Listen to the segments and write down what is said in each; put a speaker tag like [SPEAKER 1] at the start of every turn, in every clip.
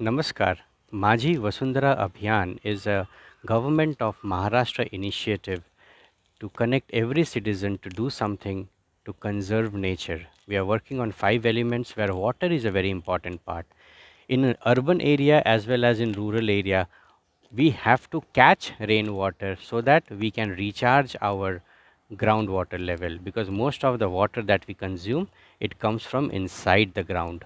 [SPEAKER 1] Namaskar. Majhi Vasundhara Abhiyan is a government of Maharashtra initiative to connect every citizen to do something to conserve nature. We are working on five elements where water is a very important part. In an urban area as well as in rural area, we have to catch rainwater so that we can recharge our groundwater level because most of the water that we consume it comes from inside the ground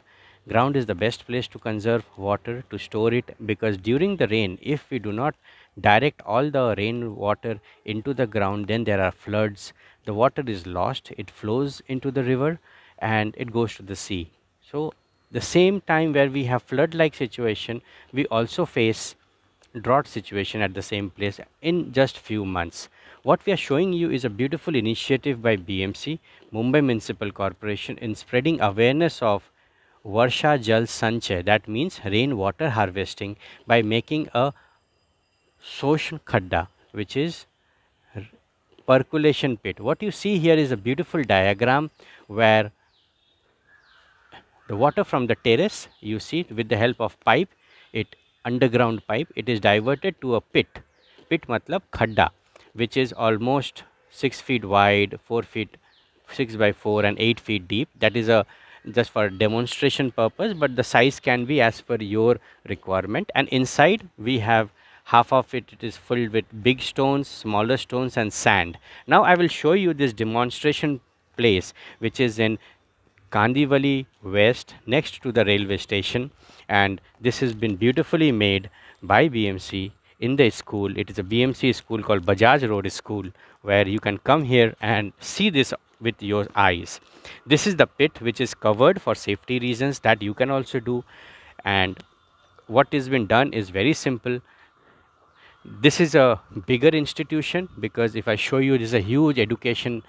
[SPEAKER 1] ground is the best place to conserve water to store it because during the rain if we do not direct all the rain water into the ground then there are floods. The water is lost it flows into the river and it goes to the sea. So the same time where we have flood like situation we also face drought situation at the same place in just few months. What we are showing you is a beautiful initiative by bmc mumbai municipal corporation in spreading awareness of Varsha Jal Sanchay, that means rainwater harvesting by making a Shosh Khadda, which is percolation pit. What you see here is a beautiful diagram where the water from the terrace, you see with the help of pipe, it underground pipe, it is diverted to a pit. Pit matlab khadda, which is almost 6 feet wide, 4 feet, 6 by 4 and 8 feet deep. That is a just for demonstration purpose but the size can be as per your requirement. And inside we have half of it, it is filled with big stones smaller stones and sand. Now i will show you this demonstration place which is in Kandivali West next to the railway station. And this has been beautifully made by BMC in the school. It is a BMC school called Bajaj Road School where you can come here and see this with your eyes. This is the pit which is covered for safety reasons that you can also do and what has been done is very simple. This is a bigger institution because if I show you this is a huge education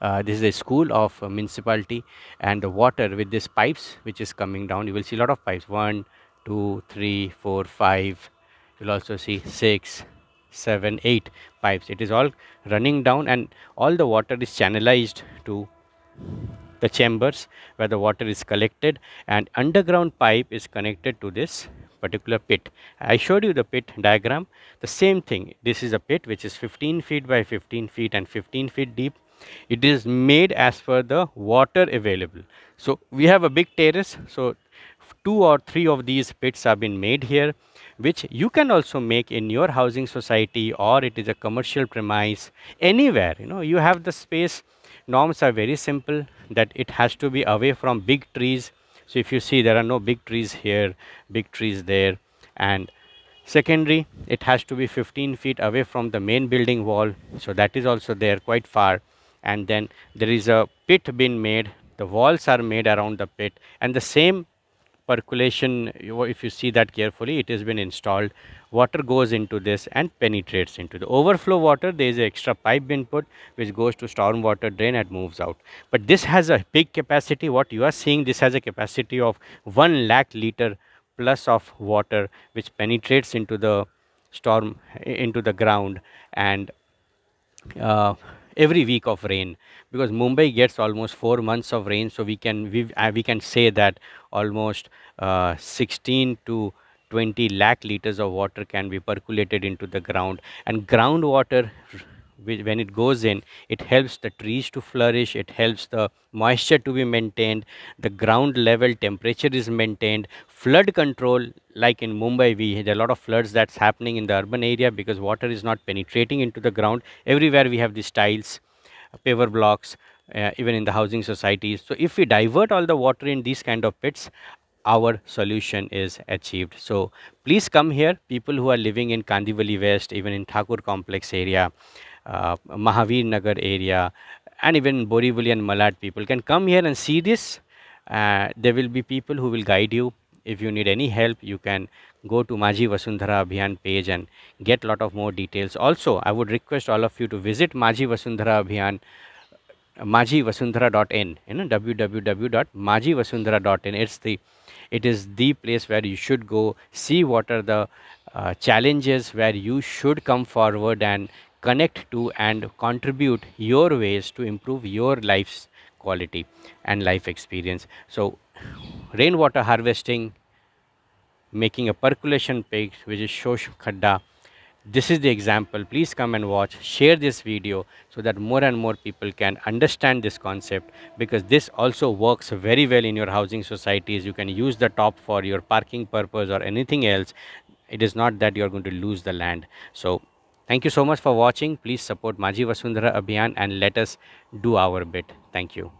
[SPEAKER 1] uh, this is a school of uh, municipality and the water with these pipes which is coming down you will see a lot of pipes one two three four five you'll also see six seven eight pipes it is all running down and all the water is channelized to the chambers where the water is collected and underground pipe is connected to this particular pit. I showed you the pit diagram. The same thing. This is a pit which is 15 feet by 15 feet and 15 feet deep. It is made as per the water available. So we have a big terrace. So two or three of these pits have been made here which you can also make in your housing society or it is a commercial premise anywhere. You know you have the space. Norms are very simple that it has to be away from big trees. So if you see there are no big trees here big trees there. And secondary it has to be 15 feet away from the main building wall. So that is also there quite far. And then there is a pit being made. The walls are made around the pit. And the same percolation if you see that carefully it has been installed. Water goes into this and penetrates into the overflow water. There is an extra pipe input which goes to storm water drain and moves out. But this has a big capacity. What you are seeing this has a capacity of 1 lakh liter plus of water which penetrates into the storm into the ground. And uh, every week of rain because Mumbai gets almost four months of rain so we can we, uh, we can say that almost uh, 16 to 20 lakh liters of water can be percolated into the ground. And groundwater when it goes in it helps the trees to flourish it helps the moisture to be maintained the ground level temperature is maintained flood control like in mumbai we are a lot of floods that's happening in the urban area because water is not penetrating into the ground everywhere we have these tiles paver blocks uh, even in the housing societies so if we divert all the water in these kind of pits our solution is achieved. So please come here, people who are living in Kandivali West, even in Thakur complex area, uh, Mahavir Nagar area and even Borivali and Malad people can come here and see this. Uh, there will be people who will guide you. If you need any help, you can go to Majhi Vasundhara Abhiyan page and get lot of more details. Also, I would request all of you to visit Majhi Vasundhara Abhiyan majhivasundhara.in you know www.majhivasundhara.in it's the it is the place where you should go see what are the uh, challenges where you should come forward and connect to and contribute your ways to improve your life's quality and life experience. So, rainwater harvesting making a percolation pit which is Shosh Khadda. This is the example. Please come and watch. Share this video so that more and more people can understand this concept because this also works very well in your housing societies. You can use the top for your parking purpose or anything else. It is not that you are going to lose the land. So thank you so much for watching. Please support Majhi Vasundhara Abhiyan and let us do our bit. Thank you.